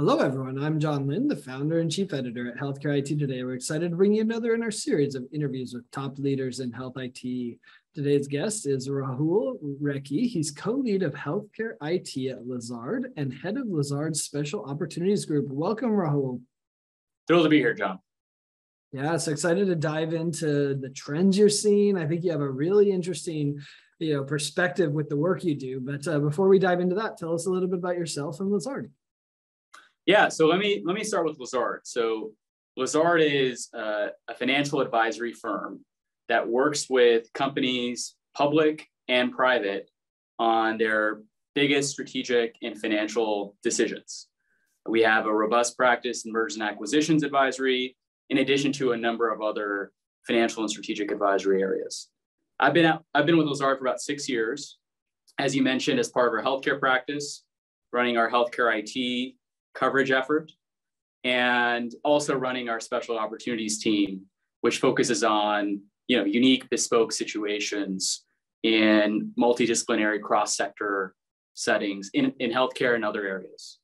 Hello, everyone. I'm John Lynn, the founder and chief editor at Healthcare IT Today. We're excited to bring you another in our series of interviews with top leaders in health IT. Today's guest is Rahul Rekhi. He's co-lead of Healthcare IT at Lazard and head of Lazard's Special Opportunities Group. Welcome, Rahul. Thrilled to be here, John. Yeah, so excited to dive into the trends you're seeing. I think you have a really interesting, you know, perspective with the work you do. But uh, before we dive into that, tell us a little bit about yourself and Lazard. Yeah, so let me let me start with Lazard. So Lazard is uh, a financial advisory firm that works with companies, public and private, on their biggest strategic and financial decisions. We have a robust practice in mergers and acquisitions advisory, in addition to a number of other financial and strategic advisory areas. I've been out, I've been with Lazard for about six years, as you mentioned, as part of our healthcare practice, running our healthcare IT coverage effort, and also running our special opportunities team, which focuses on you know unique bespoke situations in multidisciplinary cross-sector settings in, in healthcare and other areas.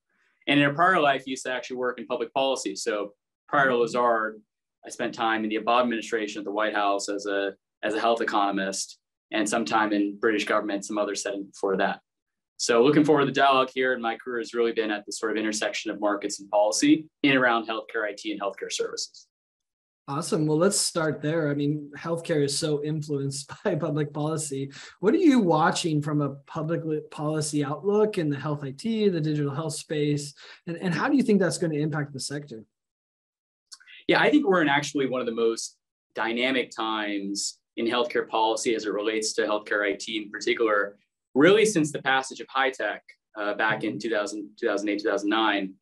And in a prior life, I used to actually work in public policy. So prior to mm-hmm. Lazard, I spent time in the Obama administration at the White House as a as a health economist, and some time in British government, some other setting before that. So looking forward to the dialogue here, and my career has really been at the sort of intersection of markets and policy in around healthcare IT and healthcare services. Awesome. Well, let's start there. I mean, healthcare is so influenced by public policy. What are you watching from a public policy outlook in the health IT, the digital health space, and, and how do you think that's going to impact the sector? Yeah, I think we're in actually one of the most dynamic times in healthcare policy as it relates to healthcare IT in particular really since the passage of HITECH uh, back in 2000, 2008, 2009.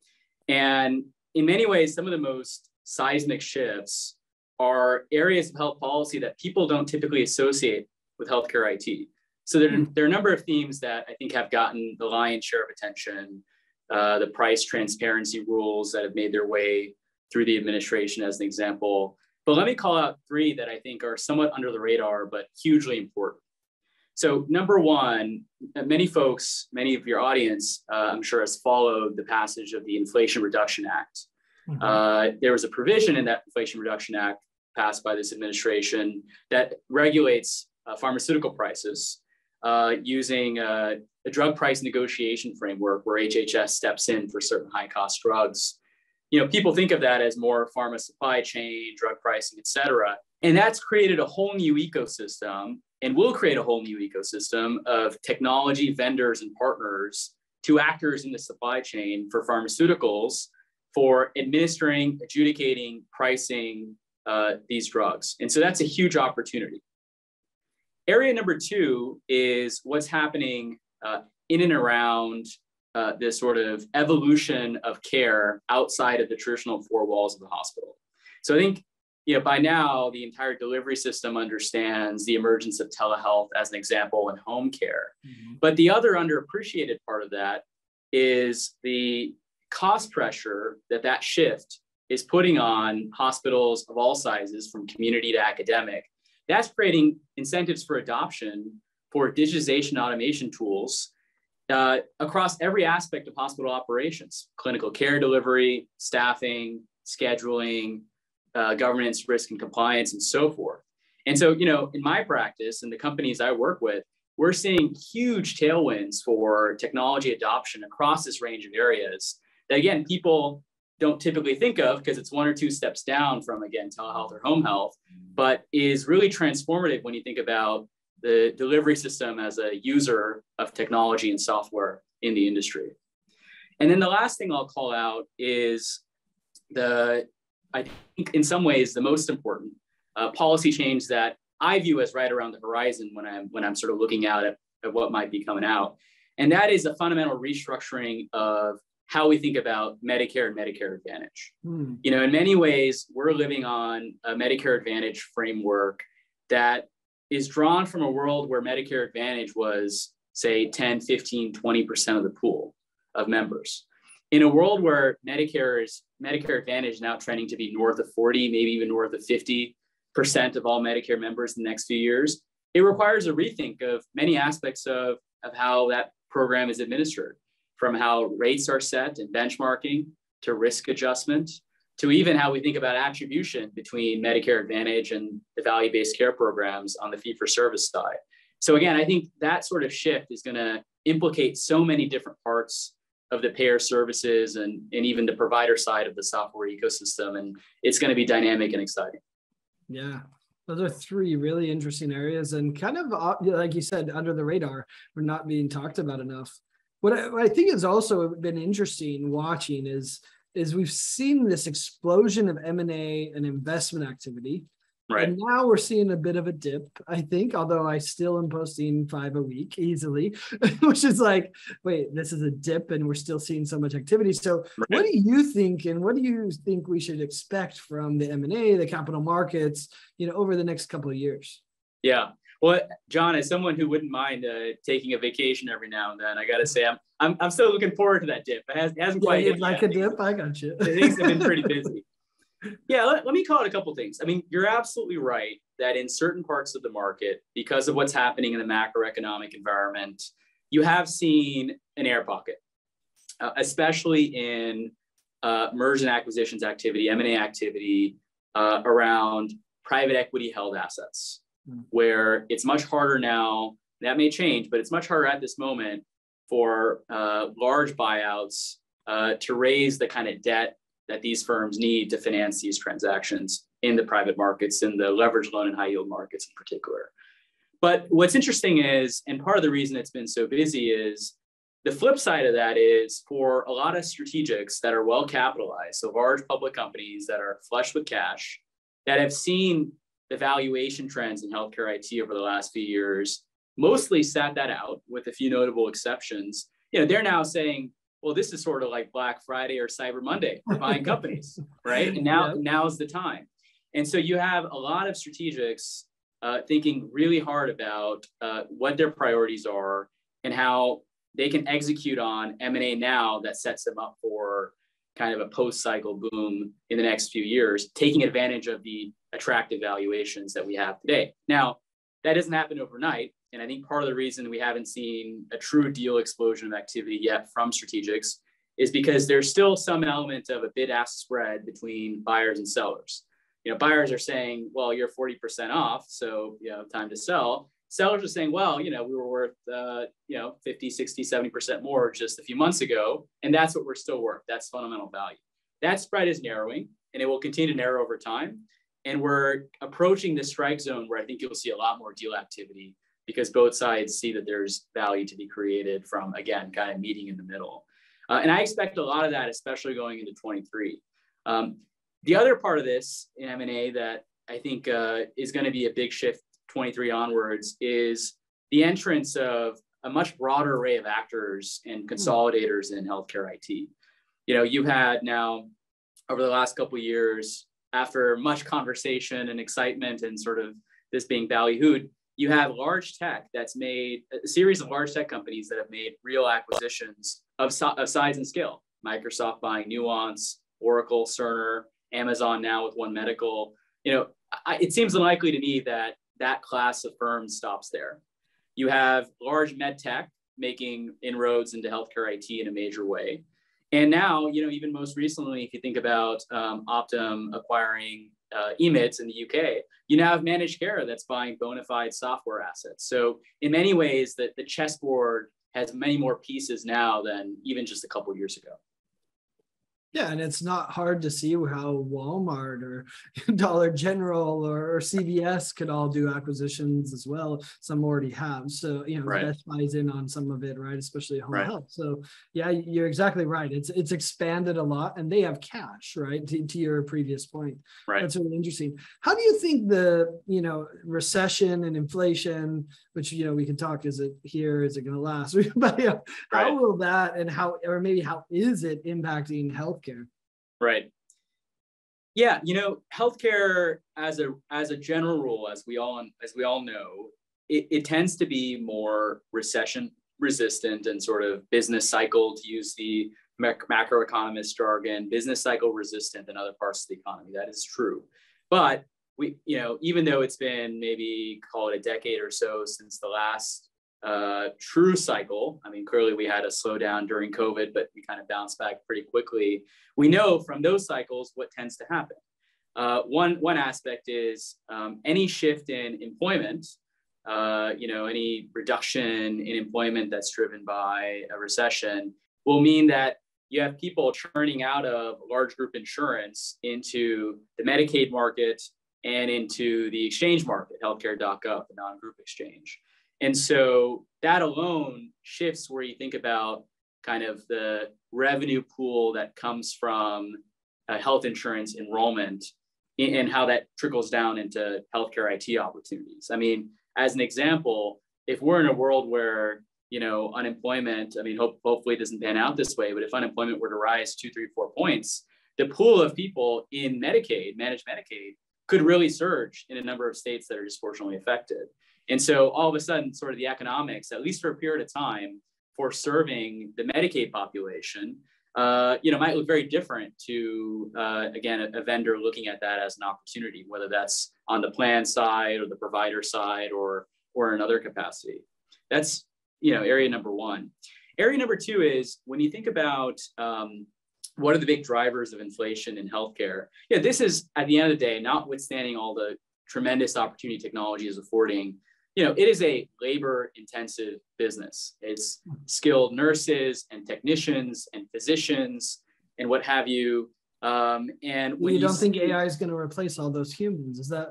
And in many ways, some of the most seismic shifts are areas of health policy that people don't typically associate with healthcare IT. So there, mm. there are a number of themes that I think have gotten the lion's share of attention. Uh, the price transparency rules that have made their way through the administration, as an example. But let me call out three that I think are somewhat under the radar, but hugely important. So number one, many folks, many of your audience, uh, I'm sure has followed the passage of the Inflation Reduction Act. Mm-hmm. Uh, there was a provision in that Inflation Reduction Act passed by this administration that regulates uh, pharmaceutical prices uh, using a, a drug price negotiation framework where HHS steps in for certain high cost drugs. You know, people think of that as more pharma supply chain, drug pricing, et cetera. And that's created a whole new ecosystem and will create a whole new ecosystem of technology vendors and partners to actors in the supply chain for pharmaceuticals for administering, adjudicating, pricing uh, these drugs. And so that's a huge opportunity. Area number two is what's happening uh, in and around uh, this sort of evolution of care outside of the traditional four walls of the hospital. So I think you know, by now the entire delivery system understands the emergence of telehealth as an example in home care. Mm-hmm. But the other underappreciated part of that is the cost pressure that that shift is putting on hospitals of all sizes from community to academic. That's creating incentives for adoption for digitization automation tools uh, across every aspect of hospital operations, clinical care delivery, staffing, scheduling, uh, governance, risk, and compliance, and so forth. And so, you know, in my practice and the companies I work with, we're seeing huge tailwinds for technology adoption across this range of areas that, again, people don't typically think of because it's one or two steps down from, again, telehealth or home health, but is really transformative when you think about the delivery system as a user of technology and software in the industry. And then the last thing I'll call out is the I think in some ways the most important uh, policy change that I view as right around the horizon when I'm when I'm sort of looking out at, at what might be coming out, and that is a fundamental restructuring of how we think about Medicare and Medicare Advantage. Hmm. You know, in many ways, we're living on a Medicare Advantage framework that is drawn from a world where Medicare Advantage was, say, 10, 15, 20% of the pool of members in a world where Medicare is Medicare Advantage now trending to be north of 40, maybe even north of 50 percent of all Medicare members in the next few years, it requires a rethink of many aspects of, of how that program is administered, from how rates are set and benchmarking to risk adjustment to even how we think about attribution between Medicare Advantage and the value based care programs on the fee for service side. So, again, I think that sort of shift is going to implicate so many different parts of the payer services and, and even the provider side of the software ecosystem. And it's going to be dynamic and exciting. Yeah. Those are three really interesting areas and kind of, uh, like you said, under the radar, we're not being talked about enough. What I, what I think has also been interesting watching is is we've seen this explosion of M&A and investment activity Right. And now we're seeing a bit of a dip, I think, although I still am posting five a week easily, which is like, wait, this is a dip and we're still seeing so much activity. So right. what do you think and what do you think we should expect from the M&A, the capital markets, you know, over the next couple of years? Yeah. Well, John, as someone who wouldn't mind uh, taking a vacation every now and then, I got to say, I'm, I'm, I'm still looking forward to that dip. It, has, not quite. Yeah, like yet. a dip. I got you. Things have been pretty busy yeah, let, let me call it a couple things. I mean, you're absolutely right that in certain parts of the market, because of what's happening in the macroeconomic environment, you have seen an air pocket, uh, especially in uh, merger and acquisitions activity, M&A activity uh, around private equity held assets, mm. where it's much harder now. That may change, but it's much harder at this moment for uh, large buyouts uh, to raise the kind of debt that these firms need to finance these transactions in the private markets, in the leverage loan and high yield markets in particular. But what's interesting is, and part of the reason it's been so busy is the flip side of that is for a lot of strategics that are well capitalized, so large public companies that are flush with cash, that have seen the valuation trends in healthcare IT over the last few years, mostly sat that out with a few notable exceptions. You know, they're now saying, well, this is sort of like Black Friday or Cyber Monday for buying companies, right? And now, yeah. now's the time. And so you have a lot of strategics uh, thinking really hard about uh, what their priorities are and how they can execute on M&A now that sets them up for kind of a post-cycle boom in the next few years, taking advantage of the attractive valuations that we have today. Now, that doesn't happen overnight. And I think part of the reason we haven't seen a true deal explosion of activity yet from strategics is because there's still some element of a bid ask spread between buyers and sellers. You know, buyers are saying, well, you're 40% off, so, you know, time to sell. Sellers are saying, well, you know, we were worth, uh, you know, 50, 60, 70% more just a few months ago. And that's what we're still worth. That's fundamental value. That spread is narrowing and it will continue to narrow over time. And we're approaching the strike zone where I think you'll see a lot more deal activity because both sides see that there's value to be created from, again, kind of meeting in the middle. Uh, and I expect a lot of that, especially going into 23. Um, the other part of this in M&A that I think uh, is going to be a big shift 23 onwards is the entrance of a much broader array of actors and hmm. consolidators in healthcare IT. You know, you had now over the last couple years, after much conversation and excitement and sort of this being ballyhooed, you have large tech that's made a series of large tech companies that have made real acquisitions of, of size and scale. Microsoft buying Nuance, Oracle, Cerner, Amazon now with One Medical. You know, I, it seems unlikely to me that that class of firms stops there. You have large med tech making inroads into healthcare IT in a major way. And now, you know, even most recently, if you think about um, Optum acquiring uh, EMIS in the UK, you now have managed care that's buying bona fide software assets. So in many ways, the, the chessboard has many more pieces now than even just a couple years ago. Yeah, and it's not hard to see how Walmart or Dollar General or, CVS could all do acquisitions as well. Some already have. So, you know, right. Best Buy's in on some of it, right? Especially home right. health. So yeah, you're exactly right. It's it's expanded a lot and they have cash, right? To, to your previous point. Right. That's really interesting. How do you think the, you know, recession and inflation, which you know we can talk, is it here? Is it gonna last? but how will that and how or maybe how is it impacting health healthcare. Right. Yeah, you know, healthcare as a as a general rule, as we all as we all know, it, it tends to be more recession resistant and sort of business cycle, to use the macroeconomist jargon, business cycle resistant than other parts of the economy. That is true. But we, you know, even though it's been maybe call it a decade or so since the last uh, true cycle, I mean, clearly we had a slowdown during COVID, but we kind of bounced back pretty quickly. We know from those cycles what tends to happen. Uh, one, one aspect is um, any shift in employment, uh, you know, any reduction in employment that's driven by a recession will mean that you have people churning out of large group insurance into the Medicaid market and into the exchange market, healthcare.gov, the non-group exchange. And so that alone shifts where you think about kind of the revenue pool that comes from uh, health insurance enrollment and how that trickles down into healthcare IT opportunities. I mean, as an example, if we're in a world where you know unemployment, I mean, hope, hopefully it doesn't pan out this way, but if unemployment were to rise two, three, four points, the pool of people in Medicaid, managed Medicaid, could really surge in a number of states that are disproportionately affected. And so all of a sudden, sort of the economics, at least for a period of time, for serving the Medicaid population, uh, you know, might look very different to, uh, again, a, a, vendor looking at that as an opportunity, whether that's on the plan side or the provider side or, or another capacity. That's, you know, area number one. Area number two is when you think about um, what are the big drivers of inflation in healthcare? Yeah, this is at the end of the day, notwithstanding all the tremendous opportunity technology is affording, you know, it is a labor intensive business. It's skilled nurses and technicians and physicians and what have you. Um, and when you, you don't see, think AI is going to replace all those humans, is that?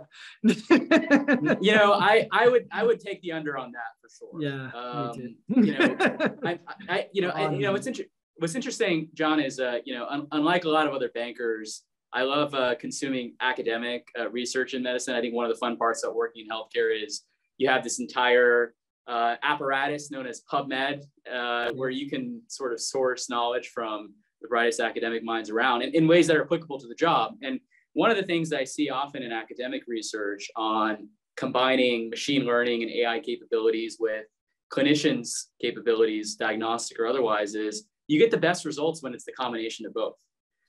you know, I I would I would take the under on that for sure. Yeah, um, you know, I, I you know I, you know what's interesting what's interesting, John, is uh, you know un- unlike a lot of other bankers, I love uh, consuming academic uh, research in medicine. I think one of the fun parts of working in healthcare is you have this entire uh, apparatus known as PubMed, uh, where you can sort of source knowledge from the brightest academic minds around in, in ways that are applicable to the job. And one of the things that I see often in academic research on combining machine learning and AI capabilities with clinicians' capabilities, diagnostic or otherwise, is you get the best results when it's the combination of both.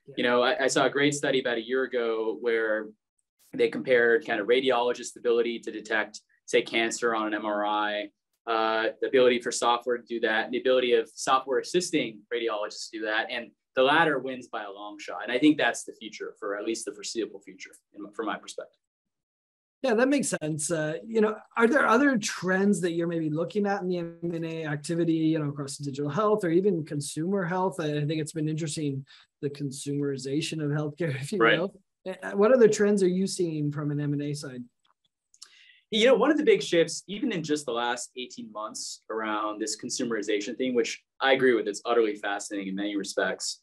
Yeah. You know, I, I, saw a great study about a year ago where they compared kind of radiologist ability to detect say cancer on an MRI, uh, the ability for software to do that, and the ability of software assisting radiologists to do that. And the latter wins by a long shot. And I think that's the future for at least the foreseeable future, in, from my perspective. Yeah, that makes sense. Uh, you know, are there other trends that you're maybe looking at in the M&A activity, you know, across digital health or even consumer health? I think it's been interesting, the consumerization of healthcare, if you right. will. Uh, what other trends are you seeing from an M&A side? You know, one of the big shifts, even in just the last 18 months around this consumerization thing, which I agree with, it's utterly fascinating in many respects,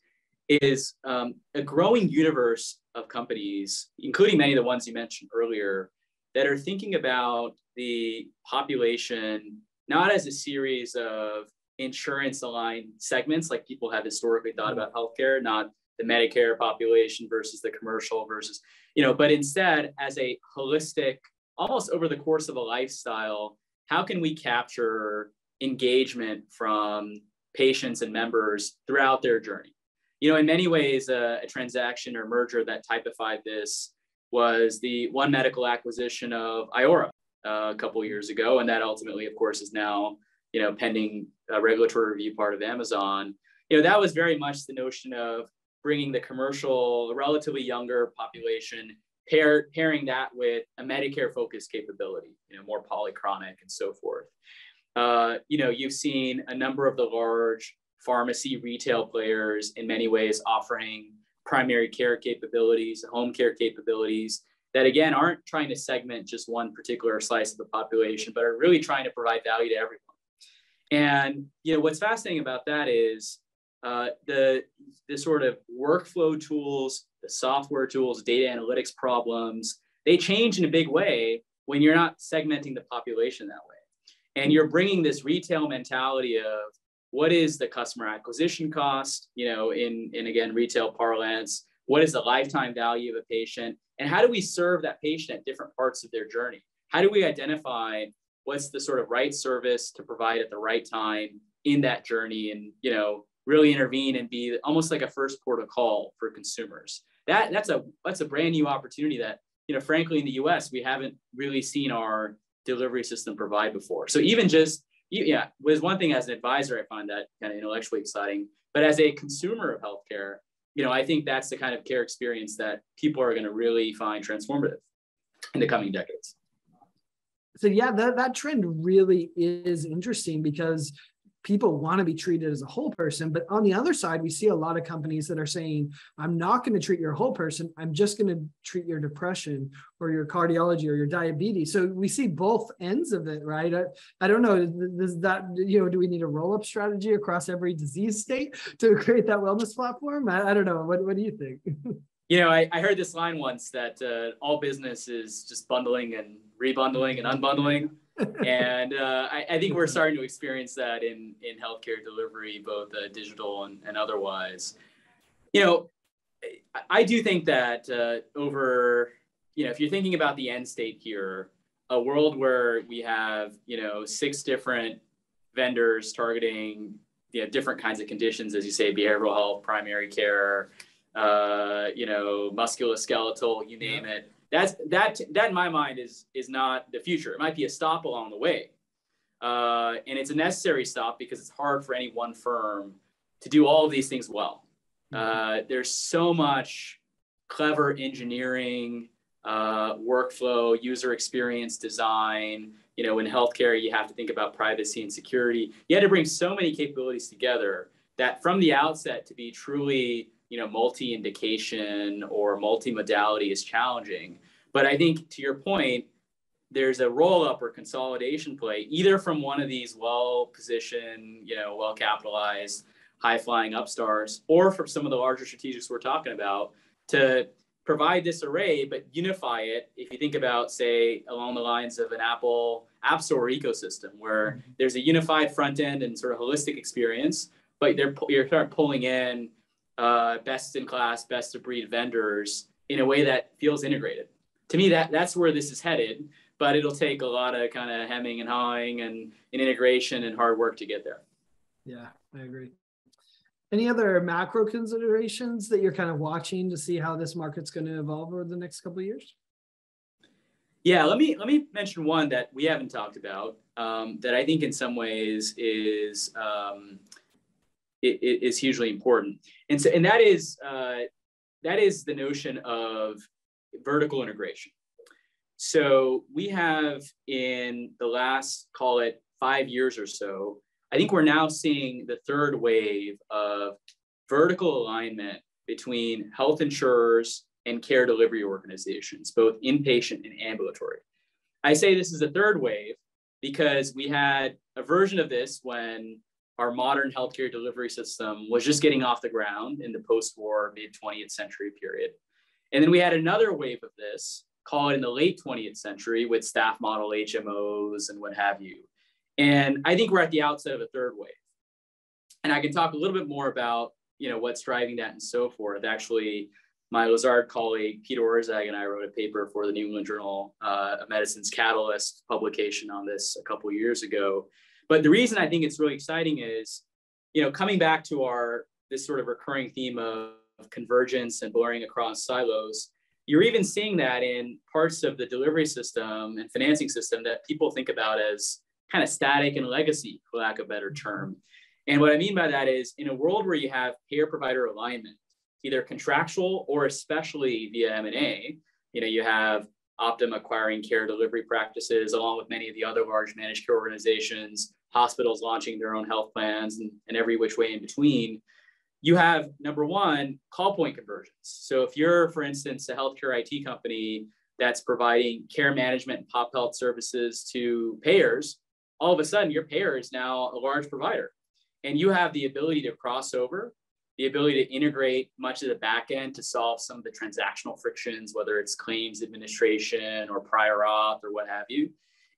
is um, a growing universe of companies, including many of the ones you mentioned earlier, that are thinking about the population not as a series of insurance aligned segments like people have historically thought about healthcare, not the Medicare population versus the commercial versus, you know, but instead as a holistic almost over the course of a lifestyle, how can we capture engagement from patients and members throughout their journey? You know, in many ways, a, a transaction or merger that typified this was the One Medical acquisition of Iora uh, a couple years ago, and that ultimately, of course, is now you know pending regulatory review part of Amazon. You know, that was very much the notion of bringing the commercial, relatively younger population pair, pairing that with a Medicare focused capability, you know, more polychronic and so forth. Uh, you know, you've seen a number of the large pharmacy retail players in many ways offering primary care capabilities, home care capabilities that again aren't trying to segment just one particular slice of the population, but are really trying to provide value to everyone. And you know what's fascinating about that is uh, the the sort of workflow tools, the software tools, data analytics problems, they change in a big way when you're not segmenting the population that way. And you're bringing this retail mentality of what is the customer acquisition cost, you know, in, in again, retail parlance, what is the lifetime value of a patient, and how do we serve that patient at different parts of their journey? How do we identify what's the sort of right service to provide at the right time in that journey and, you know, really intervene and be almost like a first port of call for consumers? that that's a that's a brand new opportunity that you know frankly in the us we haven't really seen our delivery system provide before so even just yeah, was one thing as an advisor, I find that kind of intellectually exciting. But as a consumer of healthcare, you know, I think that's the kind of care experience that people are going to really find transformative in the coming decades. So yeah, that, that trend really is interesting because people want to be treated as a whole person. But on the other side, we see a lot of companies that are saying, I'm not going to treat your whole person. I'm just going to treat your depression or your cardiology or your diabetes. So we see both ends of it, right? I, I don't know. Does that, you know, do we need a roll up strategy across every disease state to create that wellness platform? I, I don't know. What, what do you think? You know, I, I heard this line once that uh, all business is just bundling and rebundling and unbundling and uh, I, I, think we're starting to experience that in in healthcare delivery, both uh, digital and, and otherwise. You know, I, I do think that uh, over, you know, if you're thinking about the end state here, a world where we have, you know, six different vendors targeting, you know, different kinds of conditions, as you say, behavioral health, primary care, uh, you know, musculoskeletal, you name yeah. it that's that that in my mind is is not the future. It might be a stop along the way, uh, and it's a necessary stop because it's hard for any one firm to do all of these things well. Mm-hmm. Uh, there's so much clever engineering, uh, workflow, user experience design. You know, in healthcare, you have to think about privacy and security. You had to bring so many capabilities together that from the outset to be truly you know multi-indication or multi-modality is challenging but i think to your point there's a roll up or consolidation play either from one of these well positioned you know well capitalized high flying upstarts or from some of the larger strategics we're talking about to provide this array but unify it if you think about say along the lines of an apple app store ecosystem where mm-hmm. there's a unified front end and sort of holistic experience but they're you're start pulling in uh, best in class, best of breed vendors in a way that feels integrated. To me, that that's where this is headed, but it'll take a lot of kind of hemming and hawing and, and integration and hard work to get there. Yeah, I agree. Any other macro considerations that you're kind of watching to see how this market's going to evolve over the next couple of years? Yeah, let me let me mention one that we haven't talked about um, that I think in some ways is um, is hugely important. And so, and that is uh, that is the notion of vertical integration. So we have in the last call it five years or so, I think we're now seeing the third wave of vertical alignment between health insurers and care delivery organizations, both inpatient and ambulatory. I say this is a third wave because we had a version of this when our modern healthcare delivery system was just getting off the ground in the post-war mid 20th century period. And then we had another wave of this, call it in the late 20th century with staff model HMOs and what have you. And I think we're at the outset of a third wave. And I can talk a little bit more about, you know, what's driving that and so forth. Actually, my Lazard colleague, Peter Orszag, and I wrote a paper for the New England Journal uh, of Medicine's Catalyst publication on this a couple years ago. But the reason I think it's really exciting is, you know, coming back to our this sort of recurring theme of, convergence and blurring across silos, you're even seeing that in parts of the delivery system and financing system that people think about as kind of static and legacy, for lack of a better term. And what I mean by that is in a world where you have payer provider alignment, either contractual or especially via M&A, you know, you have Optum acquiring care delivery practices along with many of the other large managed care organizations hospitals launching their own health plans and, and every which way in between. You have number one call point conversions. So if you're for instance a healthcare it company that's providing care management and pop health services to payers all of a sudden your payer is now a large provider. And you have the ability to cross over the ability to integrate much of the back end to solve some of the transactional frictions whether it's claims administration or prior auth or what have you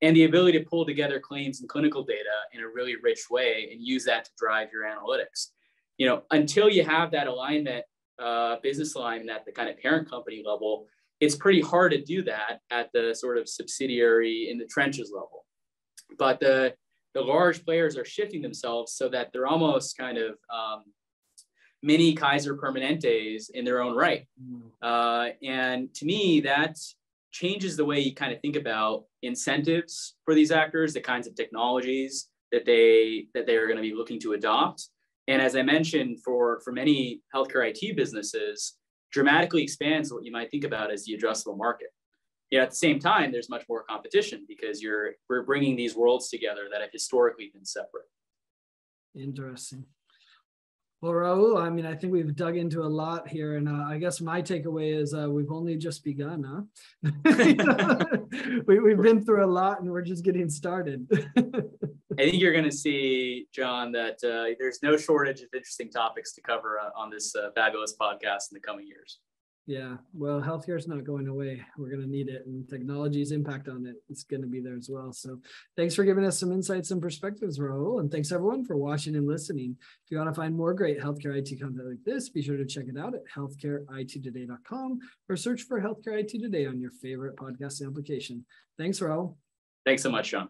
and the ability to pull together claims and clinical data in a really rich way and use that to drive your analytics. You know, until you have that alignment, uh, business alignment at the kind of parent company level, it's pretty hard to do that at the sort of subsidiary in the trenches level. But the the large players are shifting themselves so that they're almost kind of um, mini Kaiser Permanentes in their own right. Uh, and to me, that changes the way you kind of think about incentives for these actors, the kinds of technologies that they that they are going to be looking to adopt. And as I mentioned, for for many healthcare IT businesses, dramatically expands what you might think about as the addressable market. Yet at the same time, there's much more competition because you're we're bringing these worlds together that have historically been separate. Interesting. Well, Rahul, I mean, I think we've dug into a lot here, and uh, I guess my takeaway is uh, we've only just begun, huh? we, we've been through a lot, and we're just getting started. I think you're going to see, John, that uh, there's no shortage of interesting topics to cover uh, on this uh, fabulous podcast in the coming years. Yeah, well, healthcare is not going away. We're going to need it, and technology's impact on it is going to be there as well. So, thanks for giving us some insights and perspectives, Rahul, and thanks everyone for watching and listening. If you want to find more great healthcare IT content like this, be sure to check it out at healthcareittoday.com or search for Healthcare IT Today on your favorite podcast application. Thanks, Rahul. Thanks so much, Sean.